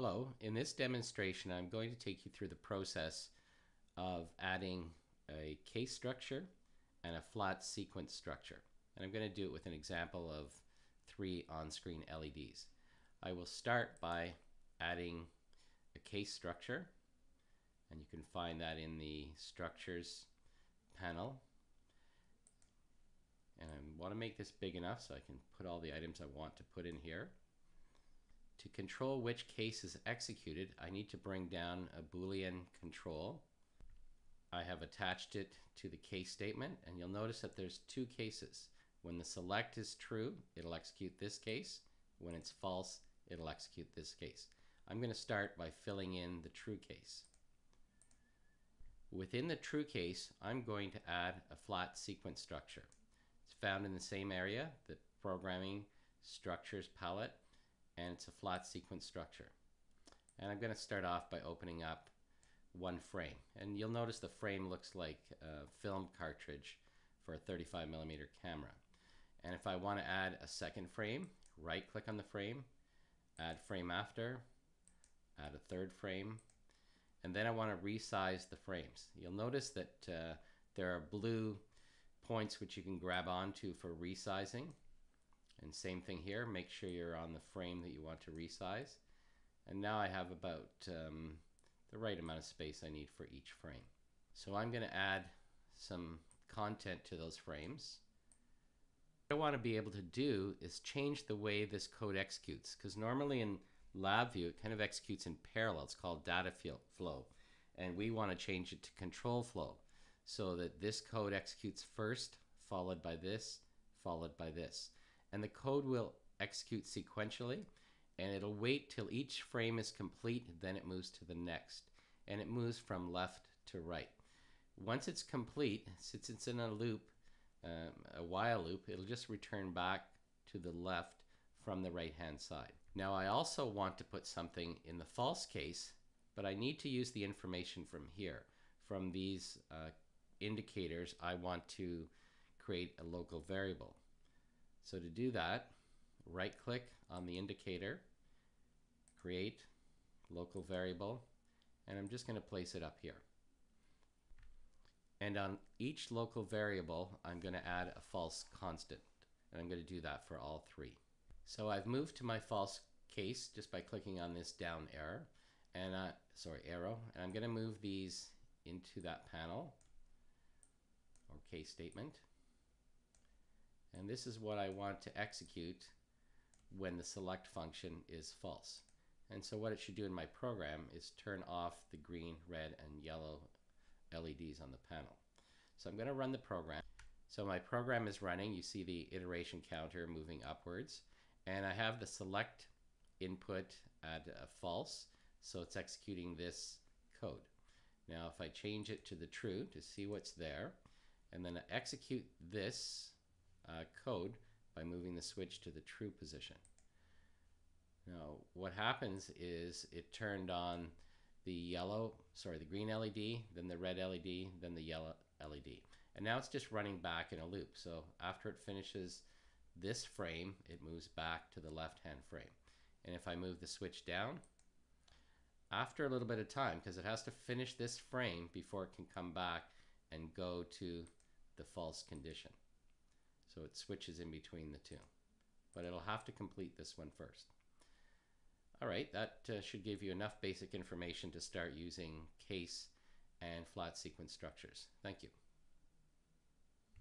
Hello, in this demonstration I'm going to take you through the process of adding a case structure and a flat sequence structure. And I'm going to do it with an example of three on-screen LEDs. I will start by adding a case structure and you can find that in the structures panel and I want to make this big enough so I can put all the items I want to put in here. To control which case is executed, I need to bring down a Boolean control. I have attached it to the case statement, and you'll notice that there's two cases. When the select is true, it'll execute this case. When it's false, it'll execute this case. I'm going to start by filling in the true case. Within the true case, I'm going to add a flat sequence structure. It's found in the same area, the programming structures palette and it's a flat sequence structure. And I'm going to start off by opening up one frame. And you'll notice the frame looks like a film cartridge for a 35 millimeter camera. And if I want to add a second frame, right click on the frame, add frame after, add a third frame, and then I want to resize the frames. You'll notice that uh, there are blue points which you can grab onto for resizing. And same thing here, make sure you're on the frame that you want to resize. And now I have about um, the right amount of space I need for each frame. So I'm going to add some content to those frames. What I want to be able to do is change the way this code executes because normally in LabVIEW it kind of executes in parallel. It's called data flow and we want to change it to control flow so that this code executes first followed by this followed by this and the code will execute sequentially and it'll wait till each frame is complete then it moves to the next and it moves from left to right. Once it's complete since it's in a loop um, a while loop it'll just return back to the left from the right hand side. Now I also want to put something in the false case but I need to use the information from here from these uh, indicators. I want to create a local variable so to do that, right click on the indicator, create local variable, and I'm just going to place it up here. And on each local variable, I'm going to add a false constant. And I'm going to do that for all three. So I've moved to my false case just by clicking on this down arrow. And uh, sorry, arrow. And I'm going to move these into that panel or case statement. And this is what I want to execute when the select function is false. And so what it should do in my program is turn off the green, red, and yellow LEDs on the panel. So I'm going to run the program. So my program is running. You see the iteration counter moving upwards. And I have the select input at false. So it's executing this code. Now if I change it to the true to see what's there, and then execute this uh, code by moving the switch to the true position. Now, what happens is it turned on the yellow, sorry, the green LED, then the red LED, then the yellow LED. And now it's just running back in a loop. So after it finishes this frame, it moves back to the left-hand frame. And if I move the switch down, after a little bit of time, because it has to finish this frame before it can come back and go to the false condition. So it switches in between the two. But it'll have to complete this one first. All right, that uh, should give you enough basic information to start using case and flat sequence structures. Thank you.